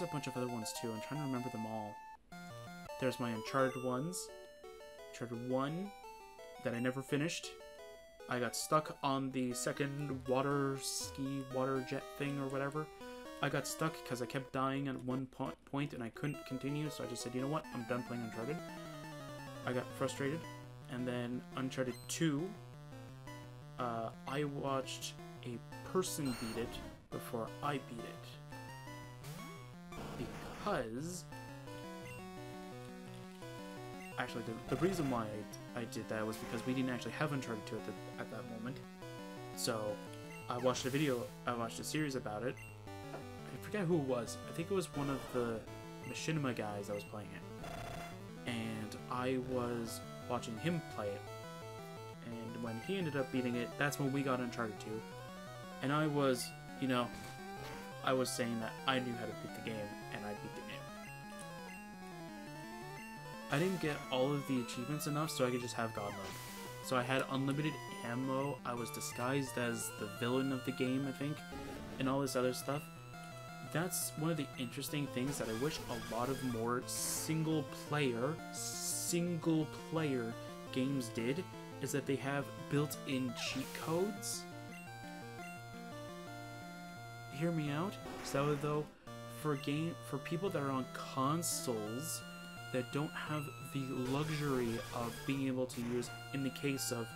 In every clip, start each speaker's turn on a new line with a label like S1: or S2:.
S1: was a bunch of other ones too. I'm trying to remember them all. There's my Uncharted ones. Uncharted 1 that I never finished. I got stuck on the second water ski, water jet thing or whatever. I got stuck because I kept dying at one po point and I couldn't continue, so I just said, you know what, I'm done playing Uncharted. I got frustrated. And then Uncharted 2, uh, I watched a person beat it before I beat it. Because actually the, the reason why I, I did that was because we didn't actually have Uncharted 2 at, the, at that moment. So I watched a video, I watched a series about it. I forget who it was. I think it was one of the Machinima guys that was playing it. And I was watching him play it. And when he ended up beating it, that's when we got Uncharted 2. And I was, you know, I was saying that I knew how to beat the game, and I beat the game. I didn't get all of the achievements enough so I could just have God mode. So I had unlimited ammo, I was disguised as the villain of the game, I think, and all this other stuff. That's one of the interesting things that I wish a lot of more single player, single player games did, is that they have built-in cheat codes. Hear me out? So though, for game for people that are on consoles, that don't have the luxury of being able to use, in the case of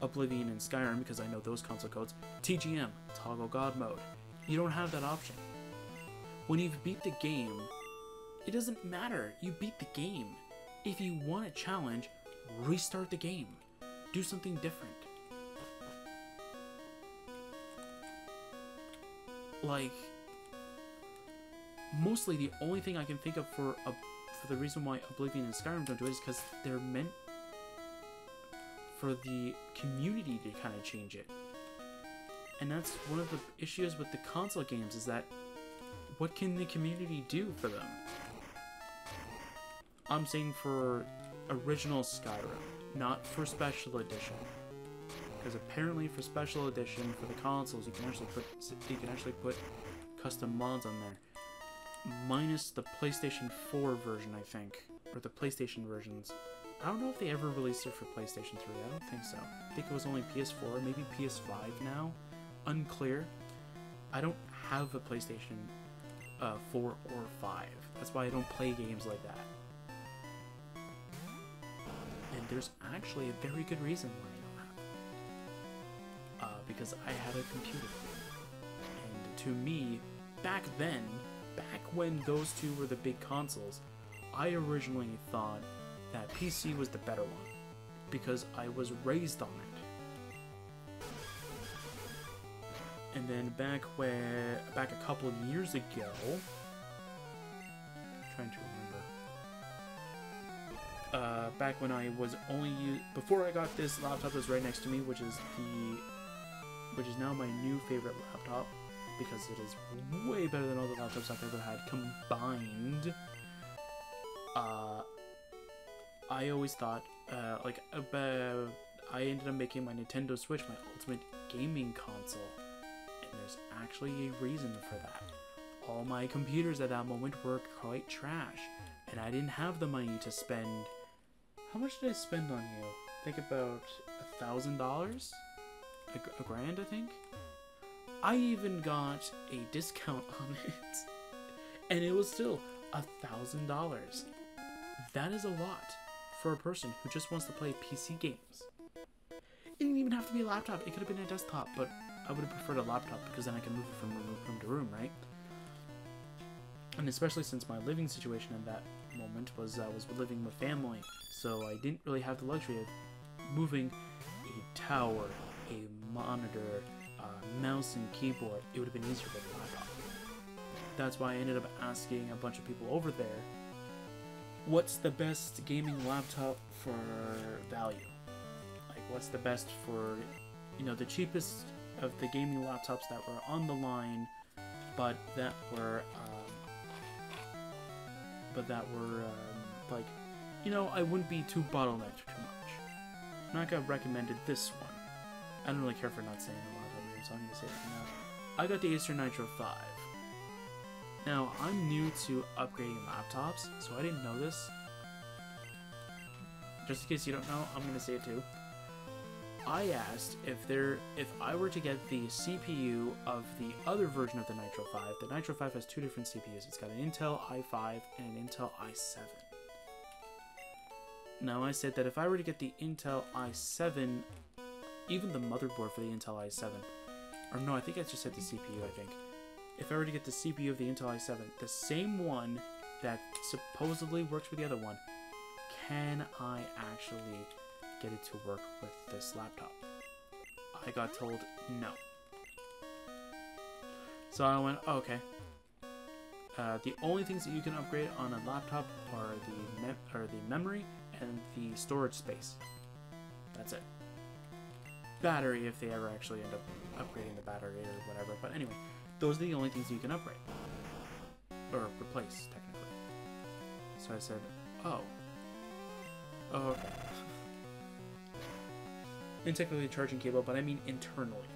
S1: Oblivion and Skyrim, because I know those console codes, TGM, Toggle God Mode. You don't have that option. When you've beat the game, it doesn't matter. You beat the game. If you want a challenge, restart the game. Do something different. Like, mostly the only thing I can think of for a for the reason why Oblivion and Skyrim don't do it is because they're meant for the community to kind of change it. And that's one of the issues with the console games is that what can the community do for them? I'm saying for original Skyrim, not for special edition. Because apparently for special edition for the consoles you can actually put you can actually put custom mods on there minus the PlayStation 4 version, I think, or the PlayStation versions. I don't know if they ever released it for PlayStation 3. I don't think so. I think it was only PS4, maybe PS5 now. Unclear. I don't have a PlayStation uh, 4 or 5. That's why I don't play games like that. And there's actually a very good reason why Uh, because I had a computer. And to me, back then, back when those two were the big consoles, I originally thought that PC was the better one because I was raised on it. And then back where back a couple of years ago, trying to remember. Uh, back when I was only before I got this laptop that's right next to me, which is the which is now my new favorite laptop because it is way better than all the laptops I've ever had combined. Uh, I always thought, uh, like, uh, I ended up making my Nintendo Switch my ultimate gaming console, and there's actually a reason for that. All my computers at that moment were quite trash, and I didn't have the money to spend. How much did I spend on you? Think about a thousand dollars, a grand, I think. I even got a discount on it, and it was still a thousand dollars. That is a lot for a person who just wants to play PC games. It didn't even have to be a laptop. It could have been a desktop, but I would have preferred a laptop because then I can move it from room to room, right? And especially since my living situation at that moment was I was living with family, so I didn't really have the luxury of moving a tower, a monitor, mouse and keyboard, it would have been easier with a laptop. That's why I ended up asking a bunch of people over there, what's the best gaming laptop for value? Like, what's the best for, you know, the cheapest of the gaming laptops that were on the line, but that were, um, but that were, um, like, you know, I wouldn't be too bottlenecked too much. And I got recommended this one. I don't really care for not saying a lot so I'm going to say it now. I got the Acer Nitro 5. Now, I'm new to upgrading laptops, so I didn't know this. Just in case you don't know, I'm gonna say it too. I asked if there if I were to get the CPU of the other version of the Nitro 5. The Nitro 5 has two different CPUs. It's got an Intel i5 and an Intel i7. Now I said that if I were to get the Intel i7, even the motherboard for the Intel i7, or no, I think I just said the CPU, I think. If I were to get the CPU of the Intel i7, the same one that supposedly works with the other one, can I actually get it to work with this laptop? I got told no. So I went, oh, okay. Uh, the only things that you can upgrade on a laptop are the are the memory and the storage space. That's it. Battery, if they ever actually end up upgrading the battery or whatever. But anyway, those are the only things you can upgrade or replace technically. So I said, oh, oh, okay. And technically a charging cable, but I mean internally.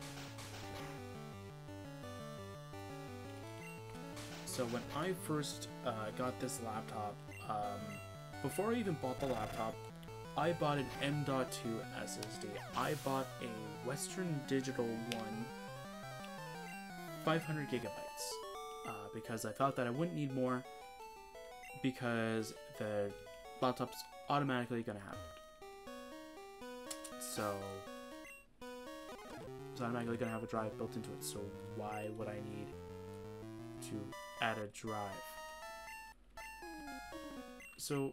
S1: So when I first uh, got this laptop, um, before I even bought the laptop, I bought an M.2 SSD. I bought a Western Digital one, 500 gigabytes, uh, because I thought that I wouldn't need more, because the laptop's automatically gonna have it. So, it's automatically gonna have a drive built into it. So why would I need to add a drive? So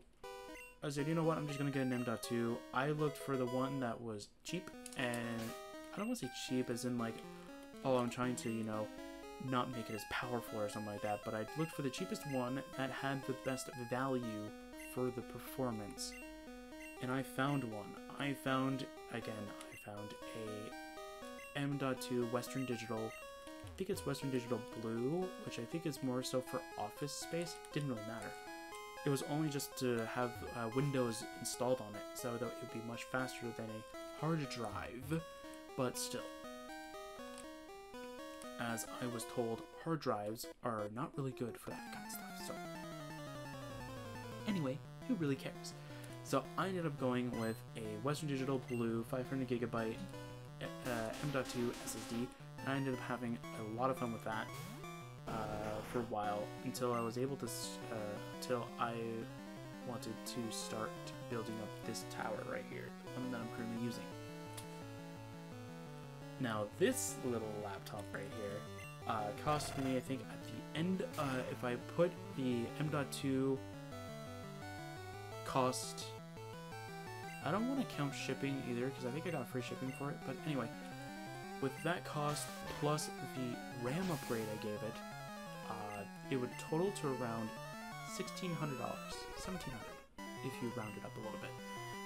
S1: I said, you know what, I'm just gonna get an M.2. I looked for the one that was cheap, and I don't want to say cheap as in like, oh, I'm trying to, you know, not make it as powerful or something like that, but I looked for the cheapest one that had the best value for the performance. And I found one. I found, again, I found a M.2 Western Digital. I think it's Western Digital Blue, which I think is more so for office space. Didn't really matter it was only just to have uh, Windows installed on it, so that it would be much faster than a hard drive, but still. As I was told, hard drives are not really good for that kind of stuff, so. Anyway, who really cares? So I ended up going with a Western Digital Blue 500 gigabyte uh, M.2 SSD, and I ended up having a lot of fun with that uh, for a while until I was able to, uh, until I wanted to start building up this tower right here, one that I'm currently using. Now this little laptop right here uh, cost me, I think, at the end, uh, if I put the M.2 cost, I don't want to count shipping either because I think I got free shipping for it. But anyway, with that cost plus the RAM upgrade I gave it, it would total to around $1,600, 1700 if you round it up a little bit.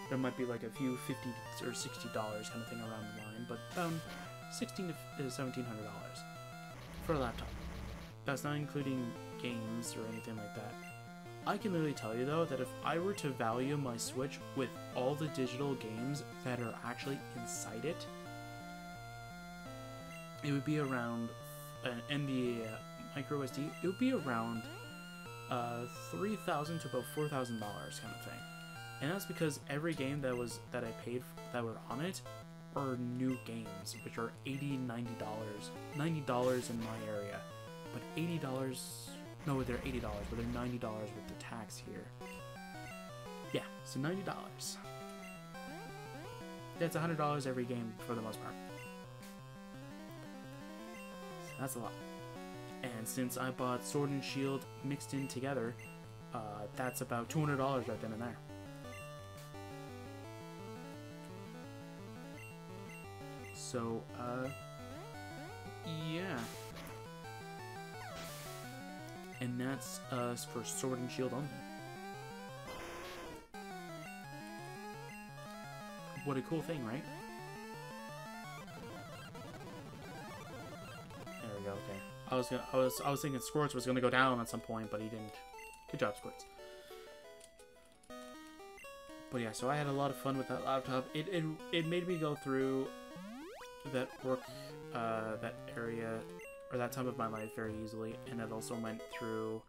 S1: There might be like a few 50 or $60 kind of thing around the line, but around 16 to $1,700 for a laptop. That's not including games or anything like that. I can literally tell you though that if I were to value my Switch with all the digital games that are actually inside it, it would be around, uh, the uh, micro SD, it would be around uh, three thousand to about four thousand dollars kind of thing, and that's because every game that was that I paid that were on it are new games, which are 80 90 dollars, ninety dollars in my area, but eighty dollars. No, they're eighty dollars, but they're ninety dollars with the tax here. Yeah, so ninety dollars. That's hundred dollars every game for the most part. So that's a lot. And since I bought Sword and Shield mixed in together, uh, that's about $200 right then and there. So, uh, yeah. And that's uh, for Sword and Shield only. What a cool thing, right? Was gonna, I was I was thinking Squirts was gonna go down at some point, but he didn't. Good job, Squirts. But yeah, so I had a lot of fun with that laptop. It it, it made me go through that work uh, that area or that time of my life very easily, and it also went through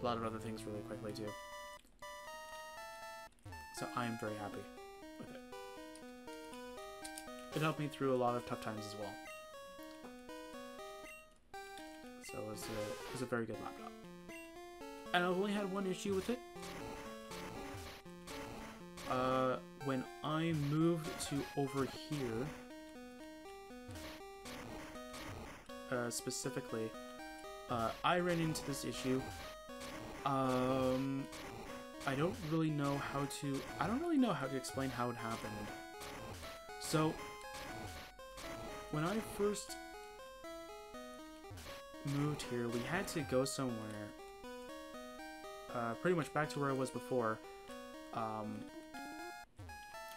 S1: a lot of other things really quickly too. So I'm very happy with it. It helped me through a lot of tough times as well. So it was a, it was a very good laptop. And I've only had one issue with it. Uh, when I moved to over here, uh, specifically, uh, I ran into this issue. Um, I don't really know how to. I don't really know how to explain how it happened. So, when I first moved here, we had to go somewhere. Uh, pretty much back to where I was before. Um,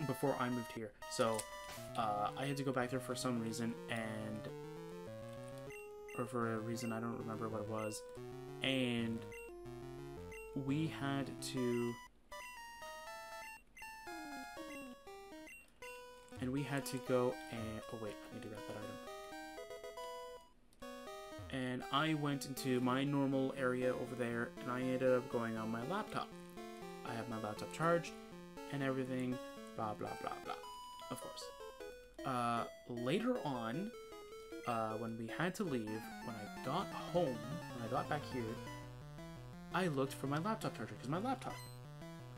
S1: before I moved here. So, uh, I had to go back there for some reason, and or for a reason I don't remember what it was, and we had to and we had to go and oh wait I need to grab that item and I went into my normal area over there and I ended up going on my laptop I have my laptop charged and everything blah blah blah blah of course uh, later on uh, when we had to leave when I got home when I got back here I looked for my laptop charger because my laptop.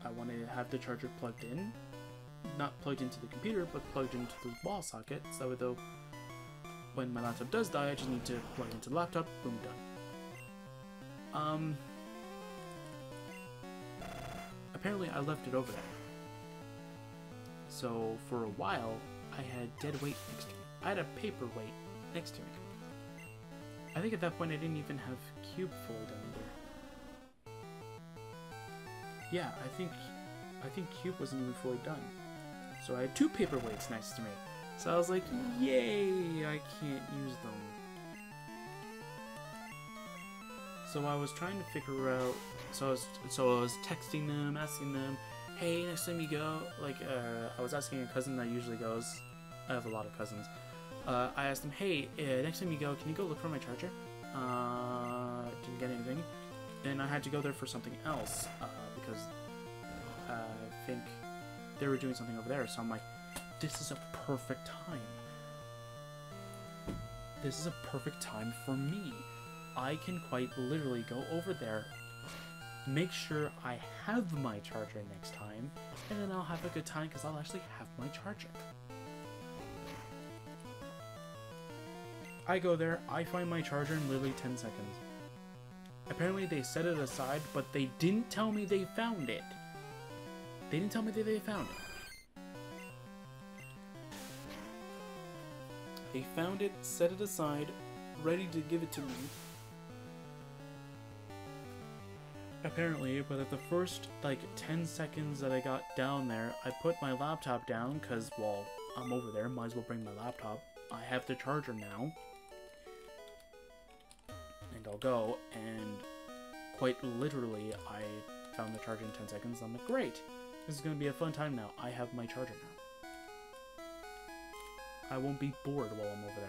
S1: I wanted to have the charger plugged in, not plugged into the computer, but plugged into the wall socket. So that though, when my laptop does die, I just need to plug it into the laptop. Boom, done. Um. Apparently, I left it over there. So for a while, I had dead weight next to me. I had a paperweight next to me. I think at that point I didn't even have cube done either. Yeah, I think I think cube wasn't even fully done. So I had two paperweights next to me. So I was like, yay, I can't use them. So I was trying to figure out. So I was so I was texting them, asking them, "Hey, next time you go," like uh, I was asking a cousin that usually goes. I have a lot of cousins. Uh, I asked him, "Hey, uh, next time you go, can you go look for my charger?" Uh, didn't get anything. Then I had to go there for something else uh, because I think they were doing something over there. So I'm like, "This is a perfect time. This is a perfect time for me. I can quite literally go over there, make sure I have my charger next time, and then I'll have a good time because I'll actually have my charger." I go there, I find my charger in literally 10 seconds. Apparently they set it aside, but they didn't tell me they found it. They didn't tell me that they found it. They found it, set it aside, ready to give it to me. Apparently, but at the first, like, 10 seconds that I got down there, I put my laptop down, because, well, I'm over there, might as well bring my laptop. I have the charger now and I'll go, and quite literally, I found the charger in 10 seconds. I'm like, great, this is to be a fun time now. I have my charger now. I won't be bored while I'm over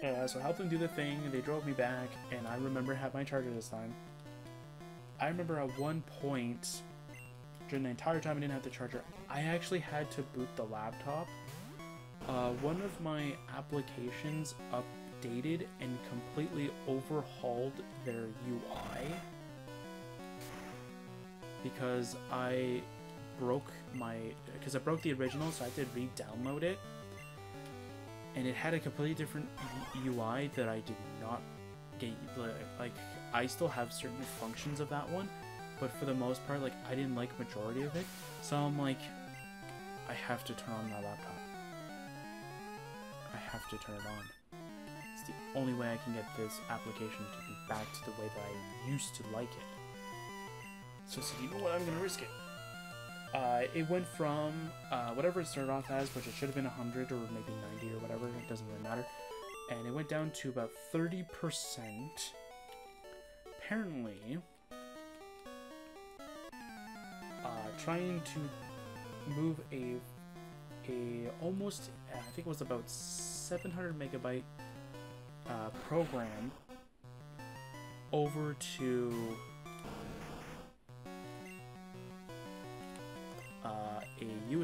S1: there. Uh, so I helped them do the thing, they drove me back, and I remember had my charger this time. I remember at one point, during the entire time I didn't have the charger, I actually had to boot the laptop uh, one of my applications updated and completely overhauled their UI because I broke my because I broke the original so I had to re-download it and it had a completely different UI that I did not get like I still have certain functions of that one but for the most part like I didn't like majority of it so I'm like I have to turn on my laptop I have to turn it on. It's the only way I can get this application to be back to the way that I used to like it. So, I so you know what? I'm gonna risk it. Uh, it went from uh, whatever it started off as, which it should have been 100 or maybe 90 or whatever, it doesn't really matter. And it went down to about 30%. Apparently, uh, trying to move a a almost I think it was about 700 megabyte uh, program over to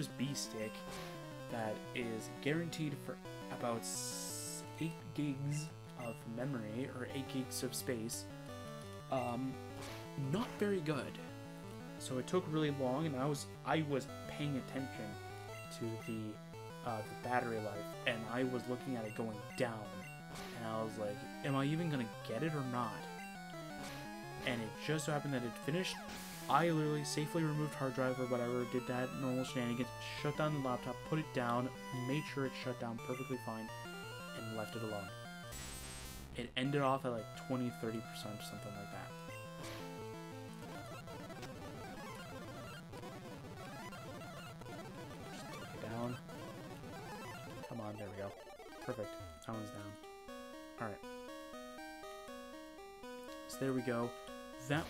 S1: a USB stick that is guaranteed for about 8 gigs of memory or 8 gigs of space. Um, not very good. So it took really long, and I was I was paying attention to the uh, the battery life, and I was looking at it going down, and I was like, "Am I even gonna get it or not?" And it just so happened that it finished. I literally safely removed hard drive or whatever, did that normal shenanigans, shut down the laptop, put it down, made sure it shut down perfectly fine, and left it alone. It ended off at like 20 30% something like that. Just take it down. Come on, there we go. Perfect. That one's down. Alright. So there we go. That